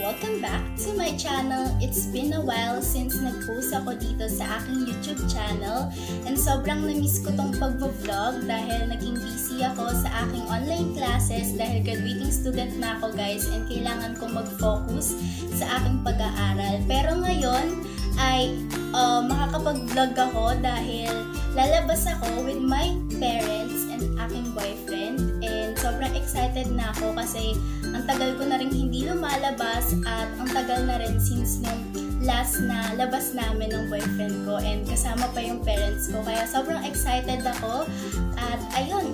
Welcome back to my channel. It's been a while since nag-post ako dito sa aking YouTube channel and sobrang na-miss ko tong pag-vlog dahil naging busy ako sa aking online classes dahil graduating student na ako guys and kailangan kong mag-focus sa aking pag-aaral. Pero ngayon ay uh, makakapag-vlog ako dahil lalabas ako with my parents and aking boyfriend sobrang excited na ako kasi ang tagal ko na rin hindi lumalabas at ang tagal na rin since nung last na labas namin ng boyfriend ko and kasama pa yung parents ko. Kaya sobrang excited ako at ayun,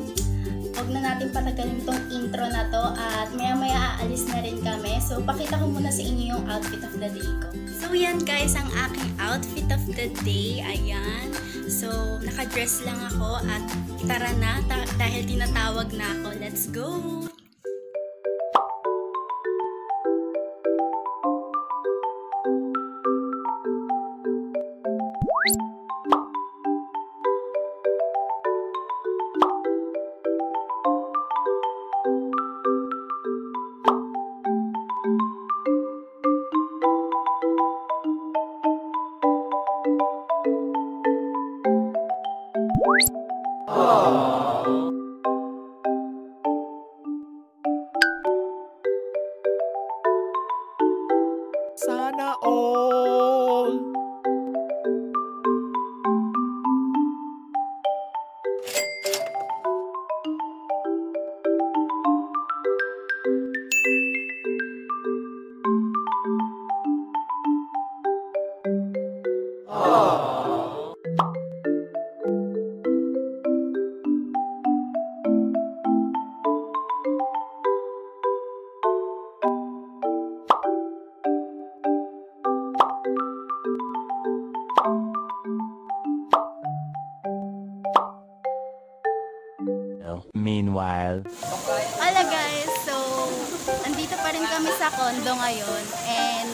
huwag na natin patagalin tong intro na to at maya maya aalis na rin kami. So pakita ko muna sa inyo yung outfit of the day ko. So yan guys, ang aking outfit of the day. Ayan. So nakadress lang ako at tara na ta- dahil tinatawag na ako. Let's go! Meanwhile. Hola guys! So, andito pa rin kami sa condo ngayon and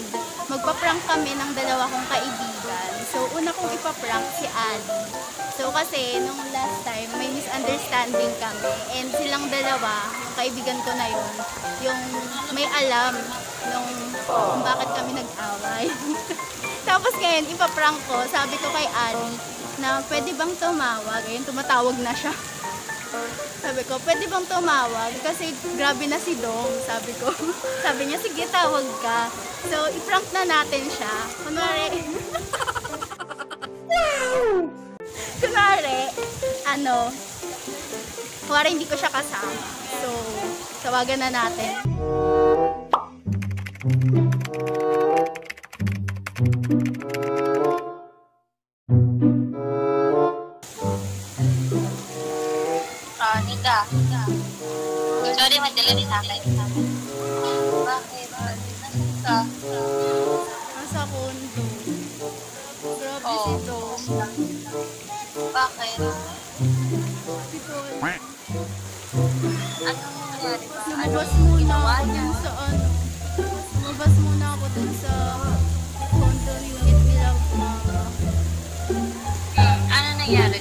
magpa-prank kami ng dalawa kong kaibigan. So, una kong ipaprank si Ali. So, kasi nung last time may misunderstanding kami and silang dalawa, yung kaibigan ko na yun, yung may alam nung kung bakit kami nag-away. Tapos ngayon, ipaprank ko, sabi ko kay Ali na pwede bang tumawag? Ayun, tumatawag na siya. Sabi ko, pwede bang tumawag? Kasi grabe na si Dong, sabi ko. sabi niya, sige, tawag ka. So, i-prank na natin siya. Kunwari, kunwari, ano, kunwari hindi ko siya kasama. So, tawagan na natin. Nika. Sorry, madala din sa akin. Bakit? Nasaan ka? Nasa condo. Grabe Oh. si Dong. Bakit? Dong. Anong nangyari ba? Ano Lumabas muna ginawa ako niya? sa ano. Lumabas muna ako dun sa condo unit nila ano nangyari?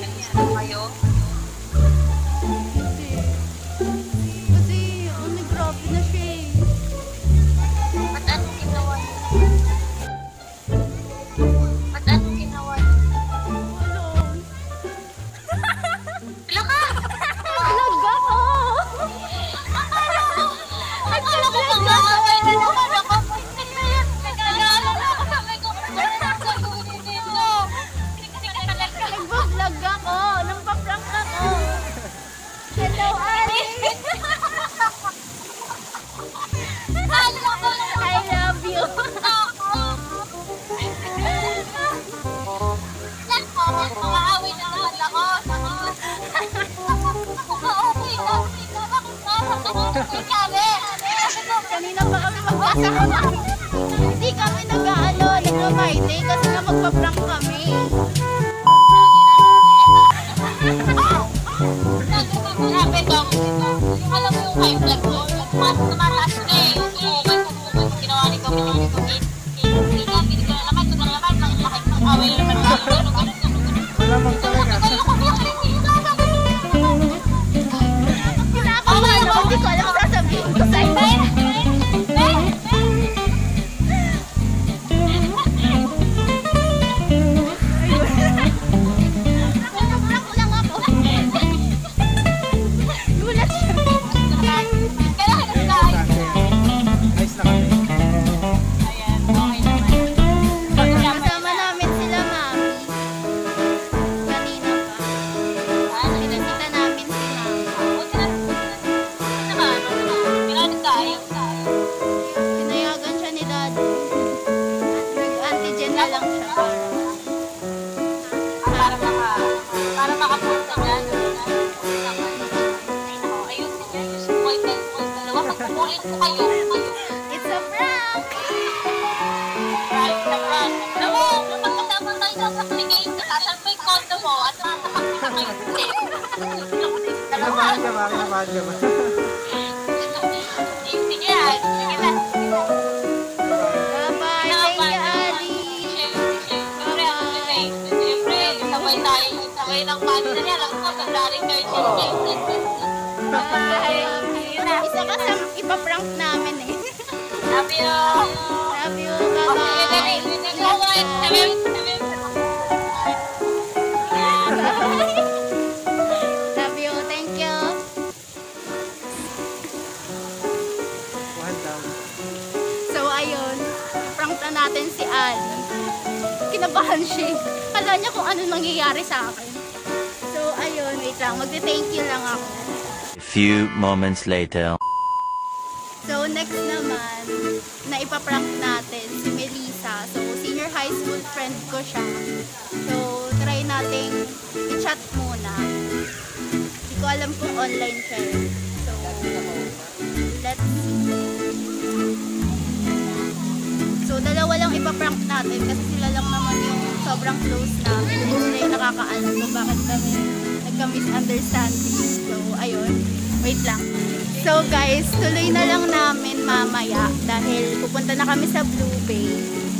Hindi kami nag-ano, nag-Friday kasi nga magpa-prank kami. Grabe bang alam mo yung high blood ko? Mas tumataas It's a prank! Prank na prank. Alam mo, kapag kasama tayo sa application, natasan mo yung kondo mo at nakakapagpita kayo. Dalawa. Kinabahan ka ba? Kinabahan ka ba? Sige yan. Sige na. Sabay ng na niya. Alam ko, February 13. Bye! Sige na. Isa ka sa ipaprank namin eh. Love you. Love you! Okay. Bye-bye! Sabi, Love you! Thank you! One down. So, ayun. Prank na natin si Ali. Kinabahan siya. eh. Kala niya kung ano nangyayari sa akin. So, ayun. Wait lang. Magte-thank you lang ako. Few moments later. So, next naman, na ipaprank natin si Melissa. So, senior high school friend ko siya. So, try nating i-chat muna. Hindi ko alam kung online siya. eh. So, let's see. So, dalawa lang ipaprank natin kasi sila lang naman yung sobrang close namin. And sila yung nakakaalam kung bakit kami nagka-misunderstanding. So, ayun. Wait lang. So, guys, tuloy na lang namin mamaya dahil pupunta na kami sa Blue Bay.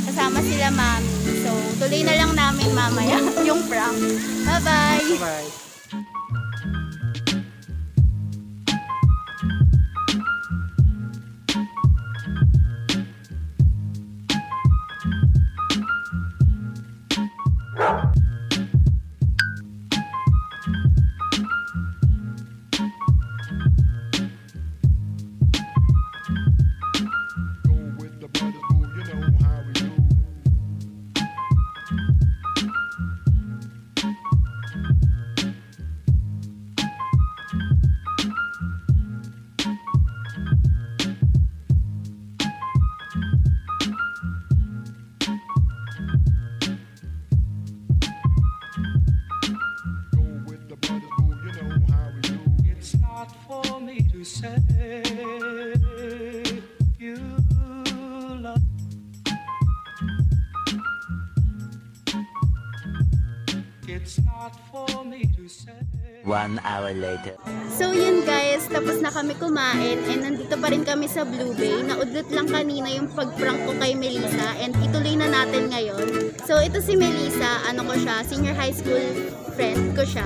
Kasama sila mami. So, tuloy na lang namin mamaya yung prank. Bye-bye! Bye. One hour later. So yun guys, tapos na kami kumain and nandito pa rin kami sa Blue Bay. Naudlot lang kanina yung pag-prank ko kay Melissa and ituloy na natin ngayon. So ito si Melissa, ano ko siya, senior high school friend ko siya.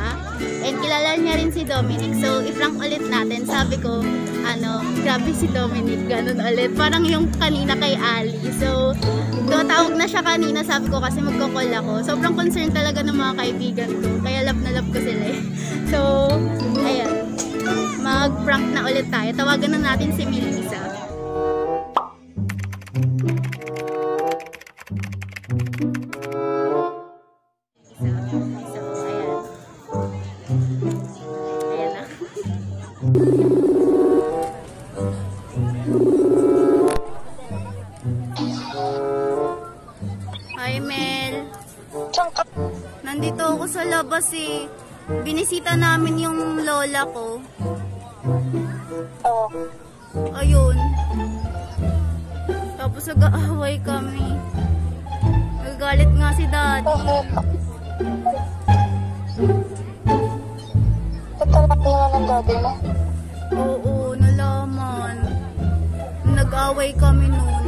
And kilala niya rin si Dominic. So i-prank ulit natin. Sabi ko, ano, grabe si Dominic, ganun ulit. Parang yung kanina kay Ali. So tumatawag na siya kanina, sabi ko kasi magkakall ako. Sobrang concerned talaga ng mga kaibigan ko. Kaya love na love ko sila eh. So, ayan. Mag-prank na ulit tayo. Tawagan na natin si Melissa. Mel. Nandito ako sa labas eh. Binisita namin yung lola ko. Oo. Ayun. Tapos nag-aaway kami. Nagagalit nga si daddy. Ito lang naman ang daddy mo. Oo, nalaman. Nag-away kami noon.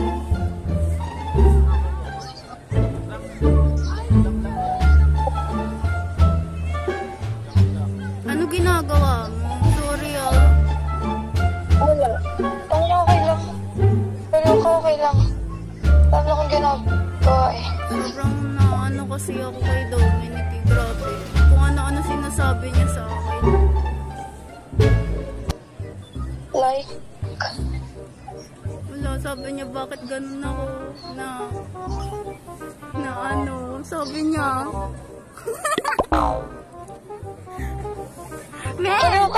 Mel!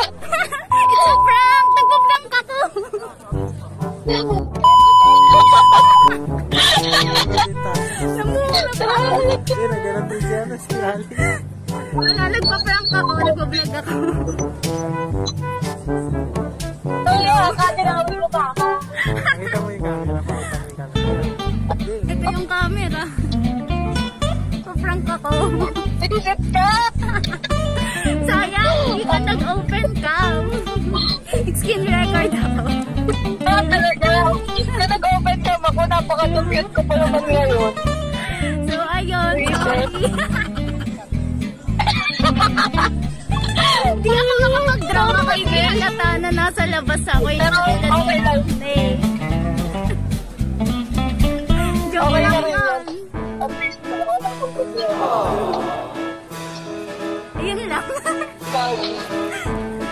It's a prank! Nagpa-prank ako! Namula ka! Hindi, naghanap din siya na si Ali. Wala, nagpa-prank ako, nagpa-vlog ako. Ka! Sayang, hindi ka nag-open cam. Skin record ako. Ah, talaga. Na nag-open cam ako, napaka-cute ko pa naman ngayon. So, ayun. Sorry. Hindi ako makapag-drama kay Halata na nasa labas ako. Pero okay lang. Eh. Joke Okay lang Ayun lang. Bye.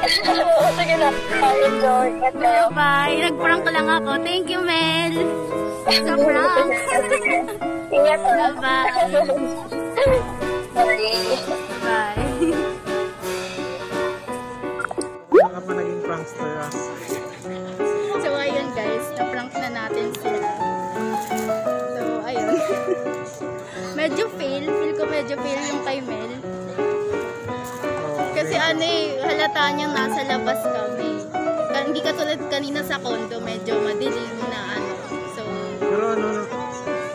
Sige na. Bye, kayo. Bye. Nag-prank lang ako. Thank you, Mel. Sa prank. Ingat ka. Bye. Bye. Ka pa naging prankster ah. So, ayun guys. Na-prank na natin sila. So, ayun. medyo fail. Feel ko medyo fail yung kay Mel. Kasi ano eh, halata niyang nasa labas kami. Ka- Hindi katulad kanina sa condo, medyo madilim na ano. So, Pero ano, no,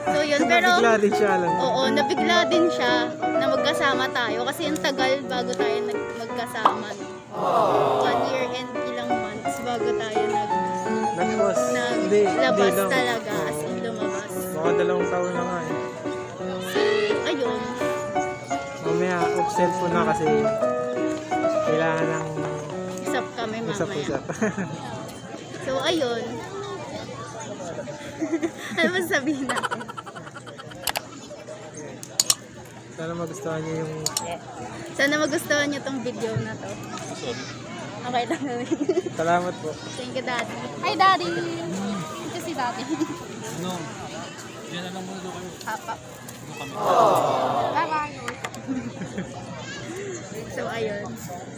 so yun. Pero, nabigla din siya alam. oo, nabigla din siya na magkasama tayo. Kasi yung tagal bago tayo nag magkasama. One year and ilang months bago tayo nag Nagpos. Hindi, hindi naglabas lang. talaga. As in, lumabas. Mga dalawang taon na nga eh. Ayun. Mamaya, off cellphone na kasi kailangan ng Isap kami mamaya. usap-usap. So, ayun. ano ba sabihin natin? Sana magustuhan niyo yung Sana magustuhan niyo tong video na to. Okay lang gawin. salamat po. Thank you, Daddy. Hi, Daddy! Ito si Daddy. No. Diyan na lang muna doon kayo. Hapa. Bye-bye! so, ayun.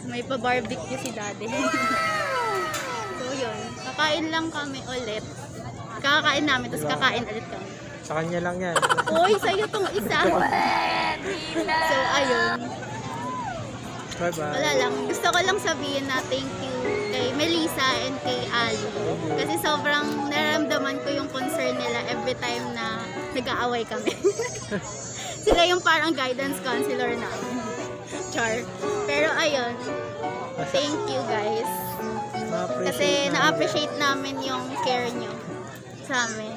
May pa-barbecue si Daddy. so, yun. Kakain lang kami ulit. Kakakain namin, tapos kakain ulit kami. Sa kanya lang yan. Uy, sa'yo tong isa. so, ayun. Bye-bye. Wala lang. Gusto ko lang sabihin na thank you kay Melissa and kay Ali. Kasi sobrang naramdaman ko yung concern nila every time na nag-aaway kami. Sila yung parang guidance counselor namin. Char. Pero ayun, thank you guys. Kasi na-appreciate namin yung care nyo sa amin.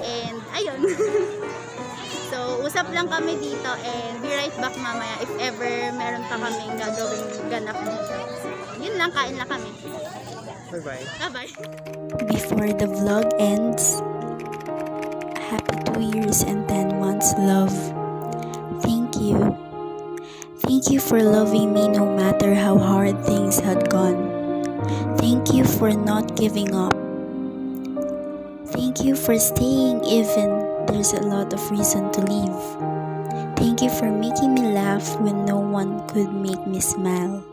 And ayun. so, usap lang kami dito and be right back mamaya if ever meron pa kaming gagawing ganap dito. Yun lang, kain lang kami. Bye-bye. Bye-bye. Before the vlog ends, happy two years and 10 months, love. Thank you. Thank you for loving me no matter how hard things had gone. Thank you for not giving up. Thank you for staying even there's a lot of reason to leave. Thank you for making me laugh when no one could make me smile.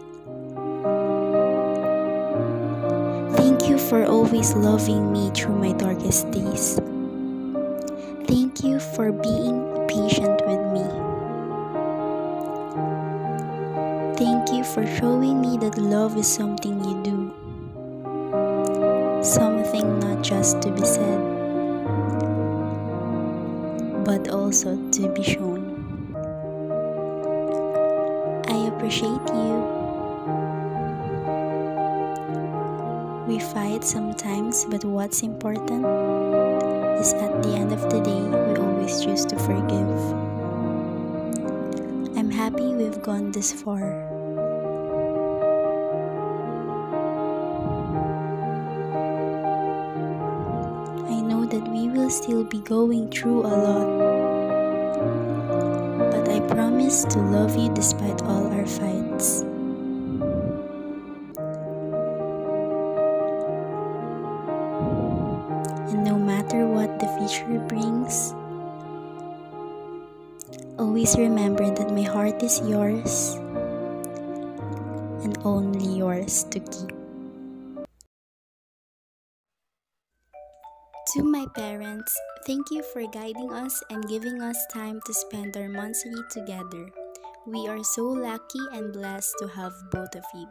Thank you for always loving me through my darkest days. Thank you for being patient with me. Thank you for showing me that love is something you do. Something not just to be said, but also to be shown. I appreciate you. We fight sometimes, but what's important is at the end of the day, we always choose to forgive. Gone this far. I know that we will still be going through a lot, but I promise to love you despite all our fights. Is yours and only yours to keep. To my parents, thank you for guiding us and giving us time to spend our monthly together. We are so lucky and blessed to have both of you.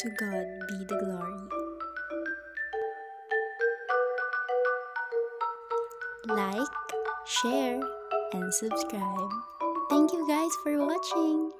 To God be the glory. Like, share, and subscribe. Thank you guys for watching.